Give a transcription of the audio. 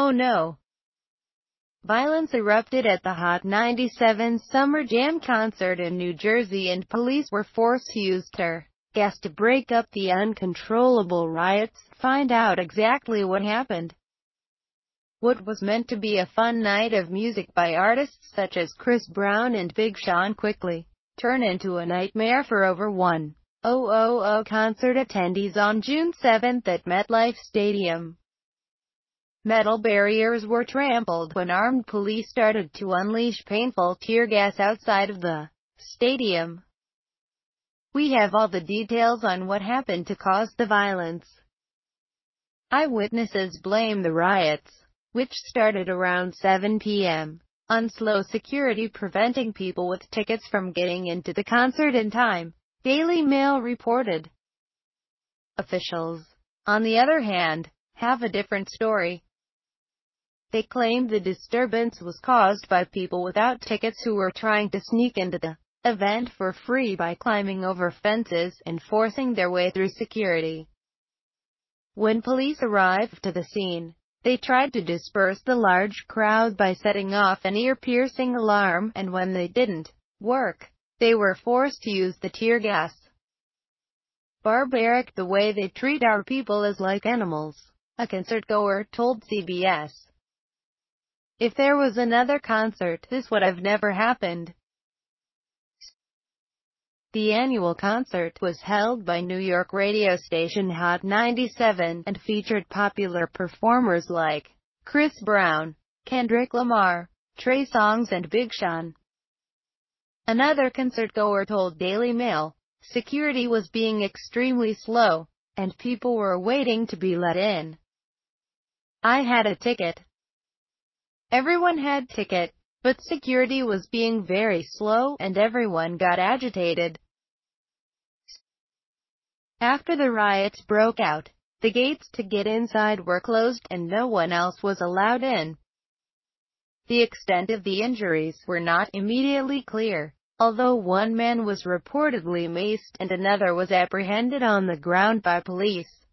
Oh no! Violence erupted at the Hot 97 Summer Jam concert in New Jersey and police were forced to use tear gas to break up the uncontrollable riots. Find out exactly what happened. What was meant to be a fun night of music by artists such as Chris Brown and Big Sean quickly turned into a nightmare for over 1,000 concert attendees on June 7 at MetLife Stadium. Metal barriers were trampled when armed police started to unleash painful tear gas outside of the stadium. We have all the details on what happened to cause the violence. Eyewitnesses blame the riots, which started around 7 p.m., on slow security preventing people with tickets from getting into the concert in time, Daily Mail reported. Officials, on the other hand, have a different story. They claimed the disturbance was caused by people without tickets who were trying to sneak into the event for free by climbing over fences and forcing their way through security. When police arrived to the scene, they tried to disperse the large crowd by setting off an ear-piercing alarm, and when they didn't work, they were forced to use the tear gas. Barbaric, the way they treat our people is like animals, a concertgoer told CBS. If there was another concert, this would have never happened. The annual concert was held by New York radio station Hot 97 and featured popular performers like Chris Brown, Kendrick Lamar, Trey Songz and Big Sean. Another concertgoer told Daily Mail, security was being extremely slow, and people were waiting to be let in. I had a ticket. Everyone had ticket, but security was being very slow, and everyone got agitated. After the riots broke out, the gates to get inside were closed, and no one else was allowed in. The extent of the injuries were not immediately clear, although one man was reportedly maced and another was apprehended on the ground by police.